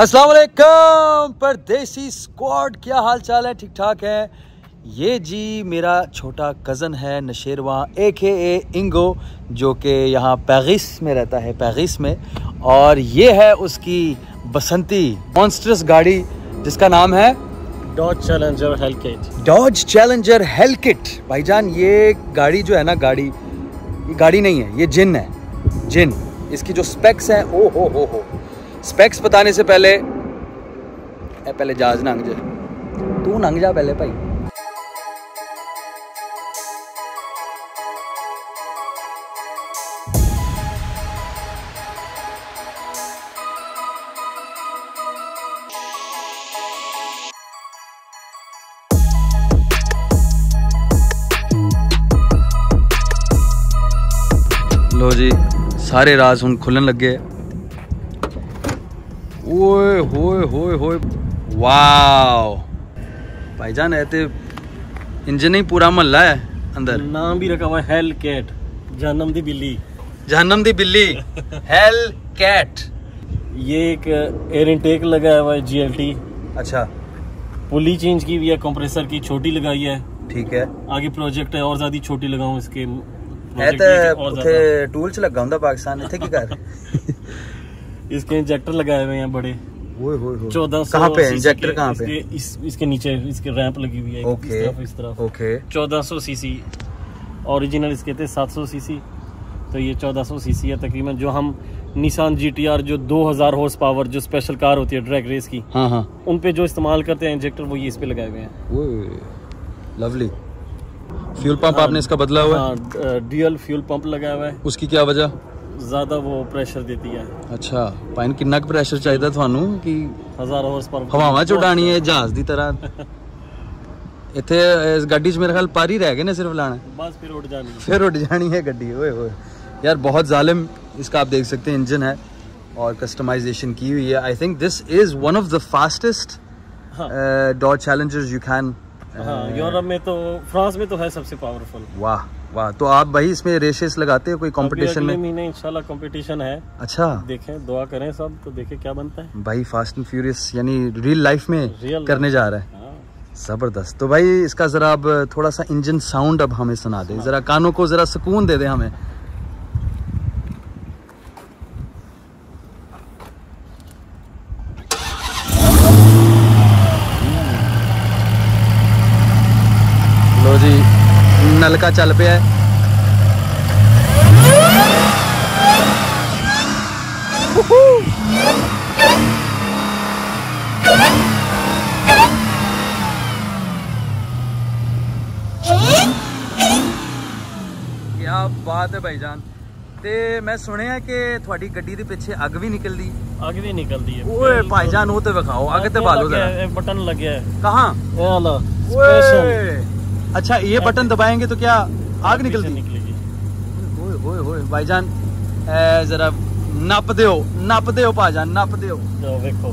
अस्सलाम वालेकुम परदेसी स्क्वाड क्या हाल चाल है? ठीक ठाक है? ये जी मेरा छोटा कज़न है नशेरवा ए के ए इंगो जो कि यहाँ पैगिस में रहता है पैगिस में। और ये है उसकी बसंती मॉन्स्टर्स गाड़ी जिसका नाम है Dodge Challenger Hellcat Dodge Challenger Hellcat भाईजान ये गाड़ी जो है ना गाड़ी ये गाड़ी नहीं है ये जिन है जिन। इसकी जो स्पेक्स हैं ओ हो हो हो। स्पेक्स बताने से पहले ए पहले जहाज़ नंग जा। तू नंग जा पहले भाई। लो जी, सारे राज हूँ खुलन लगे ਓਏ ਹੋਏ ਹੋਏ ਹੋਏ ਵਾਓ ਭਾਈਜਾਨ ਇਹ ਤੇ ਇੰਜਨ ਹੀ ਪੂਰਾ ਮਹੱਲਾ ਹੈ ਅੰਦਰ नाम भी रखा हुआ है हेलकेट जन्म दी बिल्ली ਜਹਨਮ ਦੀ ਬਿੱਲੀ ਹੈਲ ਕੈਟ ये एक एयर इनटेक लगाया हुआ है जीएलटी ਅੱਛਾ पुली चेंज की हुई है कंप्रेसर की छोटी लगाई है ਠੀਕ ਹੈ आगे प्रोजेक्ट है और ज्यादा छोटी लगाऊं इसके ਇਹ project ਤਾਂ की और ਉੱਥੇ ज्यादा। ਟੂਲ ਚ ਲੱਗਾ ਹੁੰਦਾ ਪਾਕਿਸਤਾਨ ਇੱਥੇ ਕੀ ਕਰ इसके इंजेक्टर लगाए हुए हैं बड़े। ओए होए होए। चौदह कहाँ पे इंजेक्टर कहाँ पे? इसके, इस, इसके नीचे इसके रैंप लगी हुई है ओके इस तरफ़ इस तरफ़। ओके। चौदह सौ सीसी ओरिजिनल इसके थे सात सौ सीसी तो ये चौदह सौ सीसी है तकरीबन जो हम निशान जी टी आर जो दो हज़ार हॉर्स पावर जो स्पेशल कार होती है ड्रैग रेस की हाँ हाँ। उन पे जो इस्तेमाल करते हैं इंजेक्टर वो ये इस पे लगाए हुए हैं। लवली फ्यूल पंप आपने इसका बदला हुआ है? हाँ डीएल फ्यूल पंप लगाया हुआ है। उसकी क्या वजह? ज्यादा वो प्रेशर देती है ਅੱਛਾ ਪਾਇਨ ਕਿੰਨਾ ਕੁ ਪ੍ਰੈਸ਼ਰ ਚਾਹੀਦਾ ਤੁਹਾਨੂੰ ਕਿ हजार हॉर्स पावर ਹਵਾਵਾਂ ਚ ਉਡਾਣੀ ਹੈ ਜਹਾਜ਼ ਦੀ ਤਰ੍ਹਾਂ ਇੱਥੇ ਇਸ ਗੱਡੀ 'ਚ ਮੇਰੇ ਖਿਆਲ ਪਰ ਹੀ ਰਹਿ ਗਏ ਨੇ ਸਿਰਫ ਲਾਣਾ बस फिर उड़ जानी है। फिर उड़ जानी है गड्डी ओए ओए यार बहुत जालिम इसका आप देख सकते हैं इंजन है और कस्टमाइजेशन की हुई है I think this is one of the fastest हाँ डॉट चैलेंजर्स यू कैन हाँ यूरोप में तो फ्रांस में तो है सबसे पावरफुल वाह वाह तो आप भाई इसमें रेसेस लगाते हो कोई कंपटीशन में? महीने इंशाल्लाह कंपटीशन है। अच्छा। देखें दुआ करें सब तो देखें क्या बनता है। भाई फास्ट एंड फ्यूरियस यानी रियल लाइफ में रियल करने जा रहा है। हाँ। ज़बरदस्त। तो भाई इसका जरा अब थोड़ा सा इंजन साउंड अब हमें सुना दे। जरा कानों को जरा सुकून दे दे हमें लो जी ਤੜਕਾ ਚੱਲ ਪਿਆ ਹੈ ਕਿਆ ਬਾਤ ਹੈ ਭਾਈਜਾਨ ਤੇ ਮੈਂ ਸੁਣਿਆ ਕਿ ਤੁਹਾਡੀ ਗੱਡੀ ਦੇ ਪਿੱਛੇ ਅੱਗ ਵੀ ਨਿਕਲਦੀ ਅੱਗ ਵੀ ਨਿਕਲਦੀ ਹੈ ਓਏ ਭਾਈਜਾਨ ਉਹ ਤੇ ਵਿਖਾਓ ਅੱਗ ਤੇ ਬਾਲੋ ਜ਼ਰਾ ਬਟਨ ਲੱਗਿਆ ਹੈ ਕਹਾਂ ਇਹ ਵਾਲਾ ਸਪੈਸ਼ਲ अच्छा ये बटन दबाएँगे तो क्या आग निकलती? निकलेगी। ओए भाईजान जरा नप दो नप दो भाजान नप दो देखो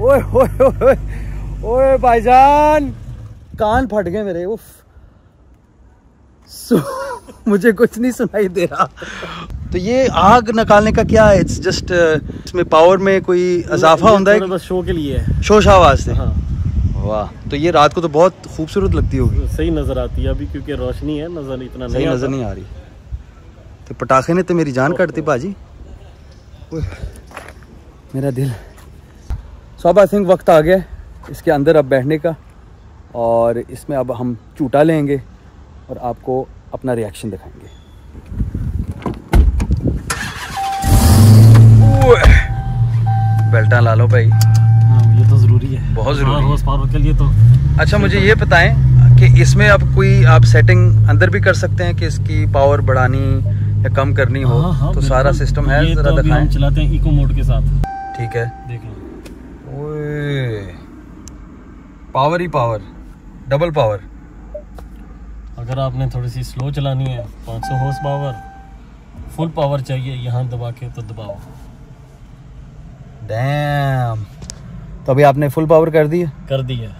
ओए ओए ओए ओए भाईजान। कान फट गए मेरे उफ। सु, मुझे कुछ नहीं सुनाई दे रहा। तो ये आग निकालने का क्या है? इट्स जस्ट इसमें पावर में कोई इजाफा ये होता है? बस शो के लिए है। शोशा वास्ते हाँ। वाह। तो ये रात को तो बहुत खूबसूरत लगती होगी। सही नज़र आती है अभी क्योंकि रोशनी है नज़र इतना सही नज़र नहीं आ रही। तो पटाखे ने तो मेरी जान काटती बाजी ओए, मेरा दिल। सो अब आई थिंक वक्त आ गया। इसके अंदर अब बैठने का और इसमें अब हम चूटा लेंगे और आपको अपना रिएक्शन दिखाएँगे। बेल्टा ला लो भाई। हाँ ये तो ज़रूरी है। बहुत ज़रूरी है। के लिए तो। अच्छा मुझे ये बताएँ कि इसमें अब कोई आप सेटिंग अंदर भी कर सकते हैं कि इसकी पावर बढ़ानी या कम करनी हो? हाँ, हाँ, तो सारा सिस्टम है जरा तो अभी दिखाएँ। हम चलाते हैं इको मोड के साथ। ठीक है देख लो ओए पावर ही पावर डबल पावर अगर आपने थोड़ी सी स्लो चलानी है 500 हॉर्स पावर फुल पावर चाहिए यहाँ दबा के तो दबाओ। डैम तो अभी आपने फुल पावर कर दी है कर दी है।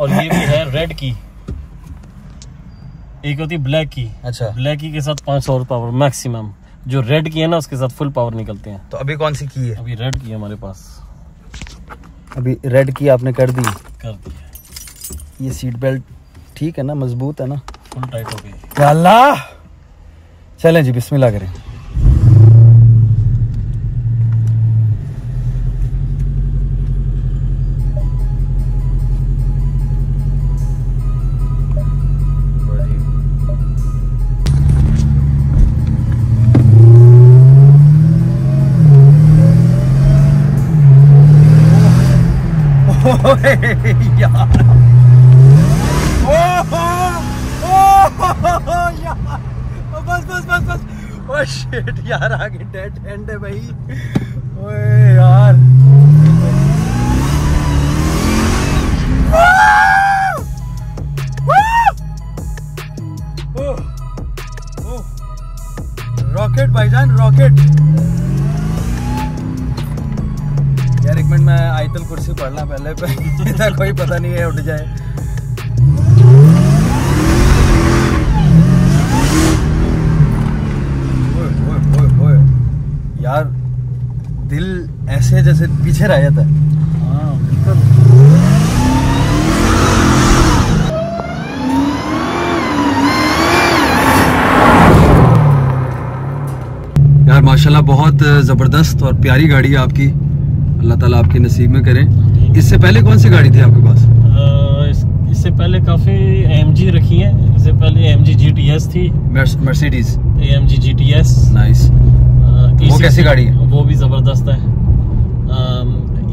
और ये भी है रेड की। एक होती ब्लैक की। अच्छा। ब्लैक की के साथ पाँच सौ पावर मैक्सिमम जो रेड की है ना उसके साथ फुल पावर निकलते हैं। तो अभी कौन सी की है? अभी रेड की है हमारे पास। अभी रेड की आपने कर दी। कर दिया ये सीट बेल्ट ठीक है ना मज़बूत है ना? फुल टाइट हो गई। चलें जी बिस्मिल्लाह करें। ओए यार यार आगे डेड एंड है भाई ओए यार रॉकेट भाईजान रॉकेट यार एक मिनट मैं आयतल कुर्सी पढ़ना पहले पे इतना कोई पता नहीं है उठ जाए। ओए, ओए, ओए, ओए। यार दिल ऐसे जैसे पीछे रह जाता है। हाँ यार माशाल्लाह बहुत ज़बरदस्त और प्यारी गाड़ी है आपकी। अल्लाह ताला आपके नसीब में करे। इससे पहले कौन सी गाड़ी थी आपके पास? इस, इससे पहले काफ़ी एम रखी हैं। इससे पहले M G G T S थी। Mercedes M G G T S nice वो कैसी गाड़ी है? वो भी ज़बरदस्त है।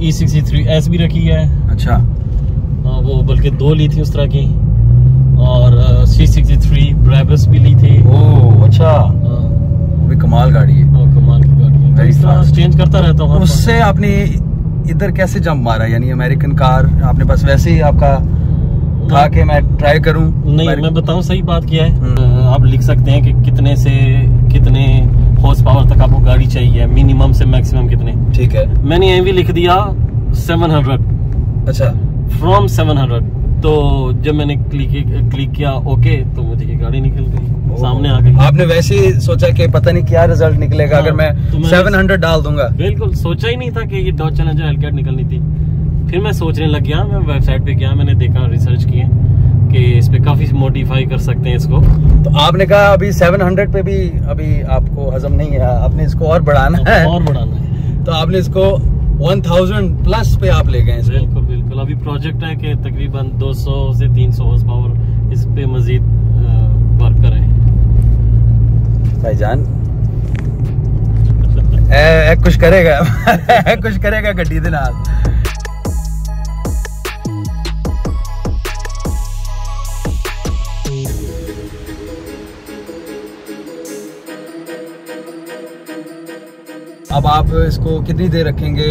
ई सिक्सटी थ्री एस भी रखी है। अच्छा। अह, वो बल्कि दो ली थी उस तरह की। और सी सिक्सटी थ्री ब्रेबस भी ली थी। ओ अच्छा। अह, वो भी कमाल गाड़ी है। चेंज करता रहता हूँ उससे आपने इधर कैसे जंप मारा? यानी अमेरिकन कार आपने बस वैसे ही आपका था कि मैं ट्राई करूँ? नहीं मैं बताऊँ सही बात क्या है? हम्म। आप लिख सकते हैं कि कितने से कितने हॉर्स पावर तक आपको गाड़ी चाहिए मिनिमम से मैक्सिमम कितने। ठीक है। मैंने यहीं भी लिख दिया 700 अच्छा। फ्रॉम 700 तो जब मैंने क्लिक क्लिक किया ओके तो मुझे ये गाड़ी निकल गई सामने आ गई। आपने वैसे ही सोचा कि पता नहीं क्या रिज़ल्ट निकलेगा हाँ, अगर मैं तो मैंने- 700 डाल दूँगा। बिल्कुल सोचा ही नहीं था कि ये डॉज चैलेंजर हेलकेट निकलनी थी। फिर मैं सोचने लग गया मैं वेबसाइट पे गया मैंने देखा रिसर्च किए कि इस पे काफ़ी मॉडिफाई कर सकते हैं इसको। तो आपने कहा अभी 700 पे भी अभी आपको हजम नहीं है आपने इसको और बढ़ाना है। और बढ़ाना है। तो आपने इसको 1000 प्लस पे आप ले गए बिल्कुल। बिल्कुल अभी प्रोजेक्ट है कि तकरीबन 200 से 300 सौ हॉर्स पावर इस पे मजीद वर्क करें भाईजान। ए, ए, कुछ करेगा? ए, कुछ करेगा गड्डी के नाल? अब आप इसको कितनी देर रखेंगे?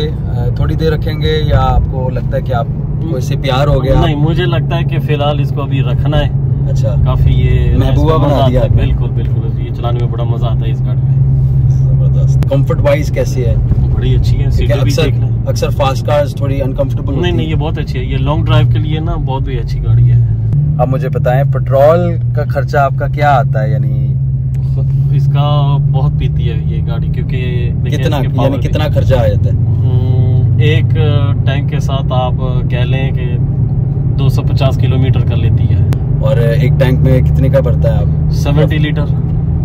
थोड़ी देर रखेंगे या आपको लगता है कि आप इससे प्यार हो गया? नहीं मुझे लगता है कि फ़िलहाल इसको अभी रखना है। अच्छा। काफ़ी ये महबूबा बना दिया। बिल्कुल बिल्कुल। ये चलाने में बड़ा मज़ा आता है इस गाड़ी में। ज़बरदस्त। कंफर्ट वाइज कैसी है? बड़ी अच्छी है। सीटें भी अक्सर अक्सर फास्ट कार्स थोड़ी अनकंफर्टेबल नहीं नहीं ये बहुत अच्छी है। ये लॉन्ग ड्राइव के लिए ना बहुत ही अच्छी गाड़ी है। अब मुझे बताएँ पेट्रोल का खर्चा आपका क्या आता है? यानी इसका बहुत पीती है ये गाड़ी क्योंकि कितना यानी कितना खर्चा आ जाता है? हम्म, एक टैंक के साथ आप कह लें कि 250 किलोमीटर कर लेती है। और एक टैंक में कितने का भरता है आप? 70 लीटर।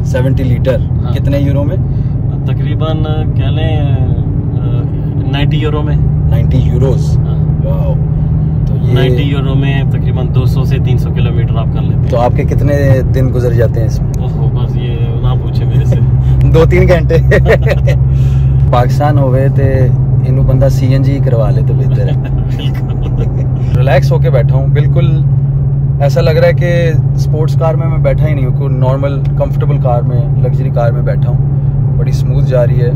70 लीटर? हाँ। कितने यूरो में? तकरीबन कह लें 90 यूरो में। 90 यूरोस? हाँ, वाओ। तो 90 ये यूरो में तकरीबन 200 से 300 किलोमीटर आप कर लेते हैं। तो आपके कितने दिन गुजर जाते हैं इसमें हैं ओहो बस ये ना पूछे मेरे से दो तीन घंटे पाकिस्तान होवे ते इनू बंदा सीएनजी करवा ले तो बेहतर है रिलैक्स होके बैठा हूँ बिल्कुल ऐसा लग रहा है कि स्पोर्ट्स कार में मैं बैठा ही नहीं हूँ नॉर्मल कंफर्टेबल कार में लग्जरी कार में बैठा हूँ बड़ी स्मूथ जा रही है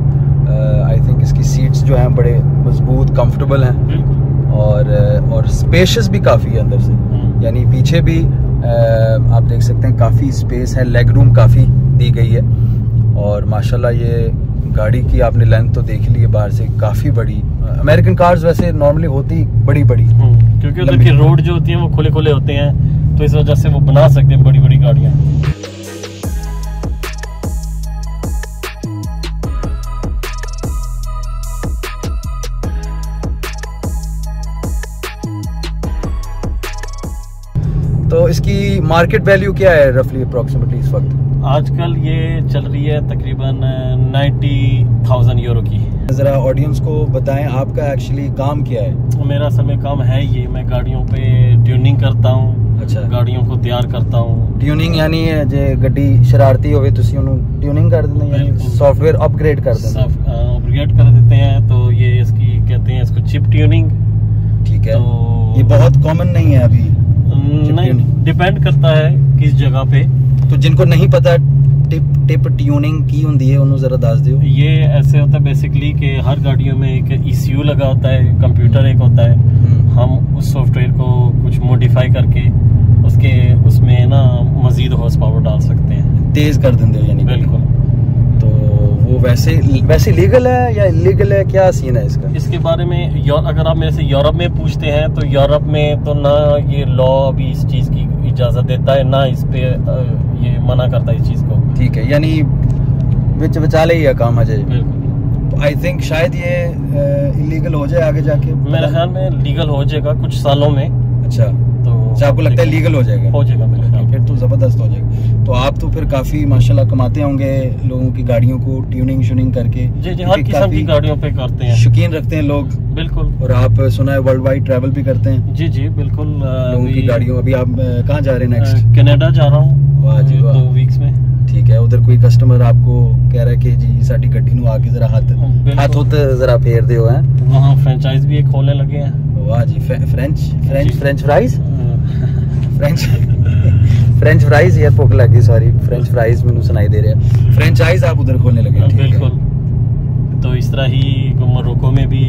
आई uh, थिंक इसकी सीट्स जो हैं बड़े मज़बूत कंफर्टेबल हैं और अ, और स्पेशियस भी काफ़ी है अंदर से यानी पीछे भी अ, आप देख सकते हैं काफ़ी स्पेस है लेग रूम काफ़ी दी गई है और माशाल्लाह ये गाड़ी की आपने लेंथ तो देख ली है बाहर से काफ़ी बड़ी। अमेरिकन कार्स वैसे नॉर्मली होती बड़ी बड़ी हम्म, क्योंकि उधर की रोड जो होती है वो खुले खुले होते हैं तो इस वजह से वो बना सकते हैं बड़ी बड़ी गाड़ियाँ। इसकी मार्केट वैल्यू क्या है रफली अप्रोक्सीमेटली इस वक्त आजकल ये चल रही है तकरीबन नाइन्टी थाउजेंड यूरो की ज़रा ऑडियंस को बताएं आपका एक्चुअली काम क्या है मेरा असल में काम है ये मैं गाड़ियों पे ट्यूनिंग करता हूँ अच्छा गाड़ियों को तैयार करता हूँ ट्यूनिंग यानी ਜੇ ਗੱਡੀ ਸ਼ਰਾਰਤੀ ਹੋਵੇ ਤੁਸੀਂ ਉਹਨੂੰ ट्यूनिंग कर ਦਿੰਦੇ ਯਾਨੀ बिल्कुल। सॉफ्टवेयर अपग्रेड कर दिंदे सब अपग्रेड कर देते हैं तो ये इसकी कहते हैं इसको चिप ट्यूनिंग ठीक है तो ये बहुत कॉमन नहीं है अभी Hmm, नहीं डिपेंड करता है किस जगह पे। तो जिनको नहीं पता टिप टिप ट्यूनिंग की होती है उन्होंने जरा दस दियो। ये ऐसे होता है बेसिकली कि हर गाड़ियों में एक ईसीयू लगा होता है कंप्यूटर hmm. एक होता है। hmm. हम उस सॉफ्टवेयर को कुछ मॉडिफाई करके उसके उसमें ना मजीद हॉर्स पावर डाल सकते हैं। तेज कर देंगे यानी बिल्कुल। वो वैसे वैसे लीगल है या इलीगल है? क्या सीन है इसका? इसके बारे में अगर आप मेरे से यूरोप में पूछते हैं तो यूरोप में तो ना ये लॉ अभी इस चीज़ की इजाज़त देता है ना इस पे ये मना करता है इस चीज़ को। ठीक है यानी बिच विचाले ही है काम अजय बिल्कुल। आई थिंक शायद ये इलीगल हो जाए आगे जाके। मेरे ख्याल में लीगल हो जाएगा कुछ सालों में। अच्छा। अच्छा आपको लगता है लीगल हो जाएगा? हो जाएगा फिर तो ज़बरदस्त हो जाएगा। तो आप तो फिर काफ़ी माशाल्लाह कमाते होंगे लोगों की गाड़ियों को ट्यूनिंग शूनिंग करके। जी जी हर किस्म की गाड़ियों पे करते हैं। शौकीन रखते हैं लोग। बिल्कुल। और आप सुना है वर्ल्ड वाइड ट्रैवल भी करते हैं। जी जी बिल्कुल लोगों की गाड़ियों अभी आप कहाँ जा रहे हैं नेक्स्ट कनाडा जा रहा हूँ वाह जी वाह। वीक्स में। ठीक है उधर कोई कस्टमर आपको कह रहा है कि जी साड़ी गड्डी नु आके जरा हाथ हाँ, हाथ होत जरा फेर दियो हैं। वहाँ फ्रेंचाइज भी एक खोलने लगे हैं। वाह जी French French French fries अ, ਫ੍ਰੈਂਚ ਫ੍ਰੈਂਚ ਫਰਾਈਜ਼ ਯਾਰ ਭੁੱਖ ਲੱਗੀ ਸੌਰੀ ਫ੍ਰੈਂਚ ਫਰਾਈਜ਼ ਮੈਨੂੰ ਸੁਣਾਈ ਦੇ ਰਿਹਾ ਫ੍ਰੈਂਚਾਈਜ਼ आप उधर खोलने लगे ठीक है बिल्कुल तो इस तरह ही मोरक्को में भी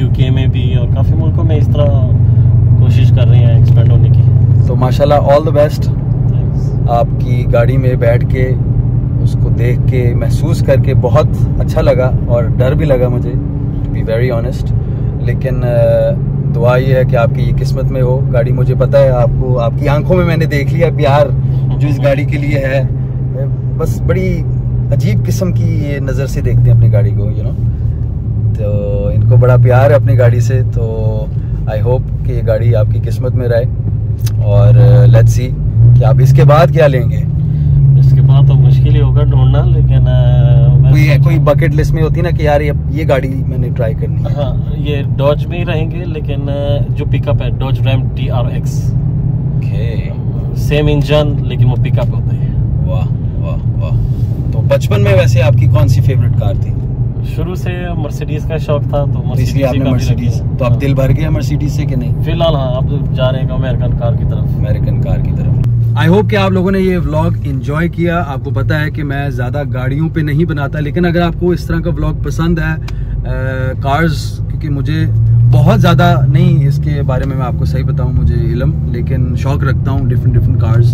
यूके में भी और काफ़ी मुल्कों में इस तरह कोशिश कर रहे हैं एक्सपेंड होने की तो माशाल्लाह ऑल द बेस्ट आपकी गाड़ी में बैठ के उसको देख के महसूस करके बहुत अच्छा लगा और डर भी लगा मुझे टू बी वेरी ऑनेस्ट लेकिन अ, दुआ ये है कि आपकी ये किस्मत में हो। गाड़ी मुझे पता है, आपको, आपकी आँखों में मैंने देख लिया प्यार जो इस गाड़ी के लिए है। बस बड़ी अजीब किस्म की ये नज़र से देखते हैं अपनी गाड़ी को यू नो तो इनको बड़ा प्यार है अपनी गाड़ी से। तो आई होप कि ये गाड़ी आपकी किस्मत में रहे। और लेट्स सी कि आप इसके बाद क्या लेंगे। इसके बाद तो मुश्किल ही होगा ढूंढना, लेकिन कोई बकेट लिस्ट में होती है ना कि यार ये ये गाड़ी मैंने ट्राई करनी है। हाँ ये डॉज में ही रहेंगे लेकिन जो पिकअप है Dodge RAM T R X same engine लेकिन वो पिकअप होता है। वाह वाह वाह। तो बचपन में वैसे आपकी कौन सी फेवरेट कार थी? शुरू से मर्सिडीज का शौक था तो तो इसलिए आपने मर्सिडीज है। तो आप दिल भर गया मर्सिडीज से कि नहीं? फ़िलहाल हाँ आप जा रहे हैं अमेरिकन कार की तरफ़। अमेरिकन कार की तरफ़। आई होप कि आप लोगों ने ये व्लॉग इन्जॉय किया। आपको पता है कि मैं ज़्यादा गाड़ियों पे नहीं बनाता, लेकिन अगर आपको इस तरह का व्लॉग पसंद है कार्स क्योंकि मुझे बहुत ज़्यादा नहीं, इसके बारे में मैं आपको सही बताऊँ, मुझे इलम, लेकिन शौक रखता हूँ डिफरेंट डिफरेंट कार्स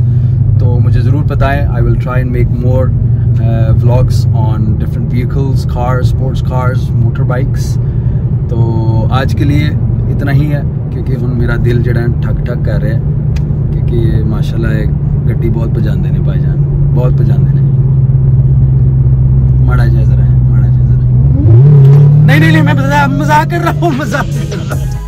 तो मुझे ज़रूर बताएँ। I will try and make more vlogs on different vehicles cars sports cars motor bikes तो आज के लिए इतना ही है, क्योंकि हम मेरा दिल जड़ा ठक ठक कर रहे हैं। क्योंकि माशाल्लाह, एक गड्डी बहुत पजांदे ने भाईजान। बहुत पजांदे ने माड़ा जजरा है माड़ा जजरा नहीं नहीं नहीं, मैं मज़ाक कर रहा हूँ, मज़ाक कर रहा हूँ।